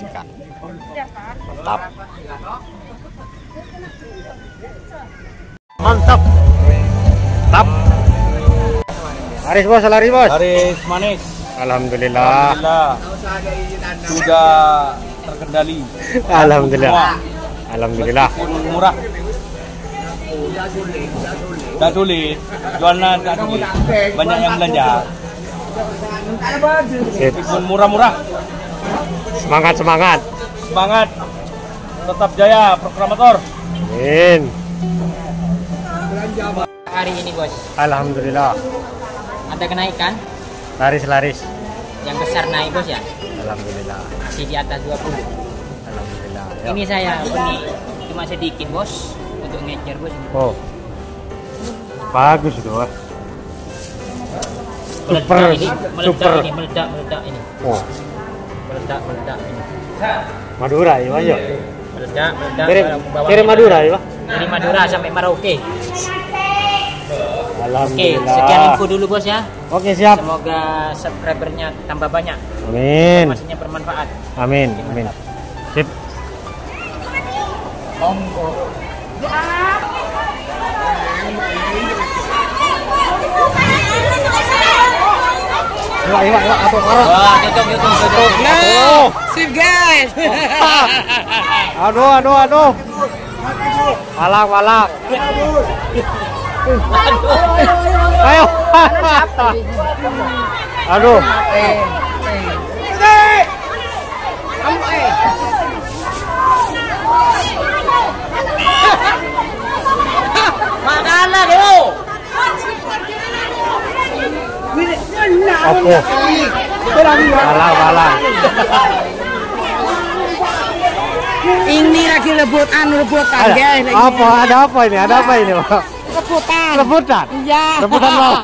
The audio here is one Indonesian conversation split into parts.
selamat menyaksikan. Mantap. Mantap. Mantap. Laris bos, laris bos. Laris manis. Alhamdulillah. Alhamdulillah. Sudah terkendali. Alhamdulillah. Semua. Alhamdulillah. Meskipun murah. Tidak sulit. Jualan tidak sulit. Banyak yang belanja. Sip. Meskipun murah-murah. Semangat semangat. Semangat. Tetap jaya proklamator. Amin. hari ini bos Alhamdulillah. ada kenaikan Laris laris. yang besar naik bos ya Alhamdulillah. masih di atas 20 Alhamdulillah. Ya. ini saya beli cuma sedikit bos untuk ngecer bos Oh. Bagus itu. Wah. meledak Super, ini meledak super. ini meledak meledak ini Oh. Meledak meledak ini Madura ya, Mas. ya? meledak meledak Kirim, bawang- kirim Madura ya, Pak? dari Madura sampai Merauke oke Alhamdulillah. sekian info dulu bos ya Oke, siap. semoga subscribernya tambah banyak Amin. informasinya bermanfaat Amin. Amin. Sip. Iwak, iwak, iwak, apa karo? wah tutup tutup tutup Oh. Sip guys. Aduh, aduh, aduh. Walak, walak. Ayo. Aduh. Walak, walak. Ini lagi lebutan Ada, guys. lagi. apa? Ada apa ini? Ada apa ini, Pak? Lebutan. Rebutan. Iya. Rebutan mau.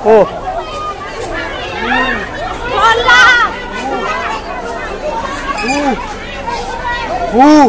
Oh. Uh. Uh.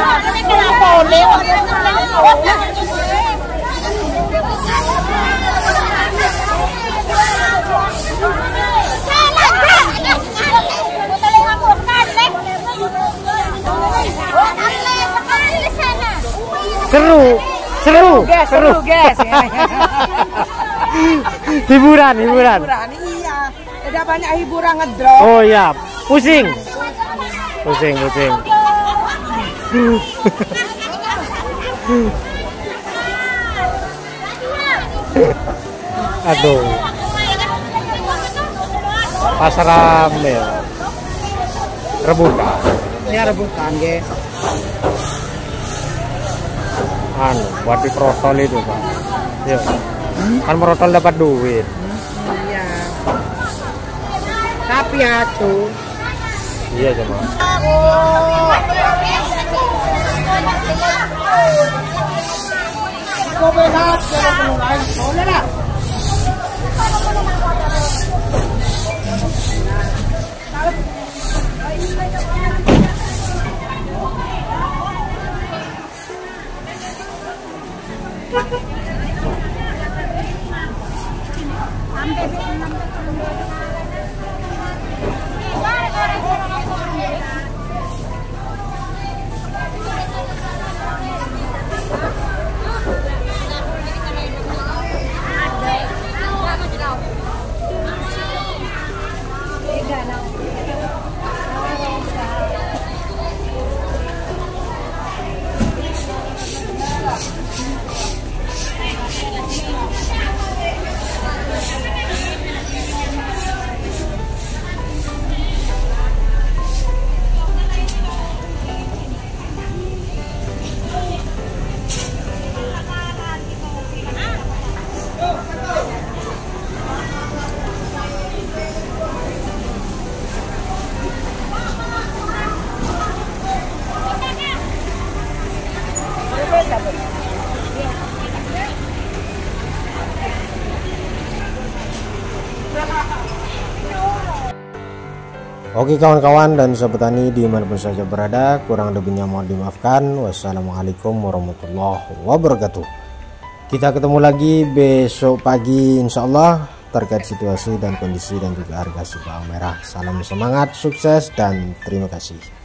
Seru. Seru. Guys, seru guys. hiburan, hiburan. hiburan iya. Ada banyak hiburan ngedrop. Oh iya, pusing. Pusing, pusing. Aduh, pasar rame. ya. Rebutan. Ini rebutan guys. Anu, buat di protol itu, Pak. Iya. Kan merotol dapat duit. Iya. Tapi ya tuh. Iya, coba. cô bê tha cho nó cùng lại bốn lên nào Oke kawan-kawan dan sobat tani di mana pun saja berada kurang lebihnya mohon dimaafkan. Wassalamualaikum warahmatullahi wabarakatuh. Kita ketemu lagi besok pagi insya Allah terkait situasi dan kondisi dan juga harga si merah. Salam semangat sukses dan terima kasih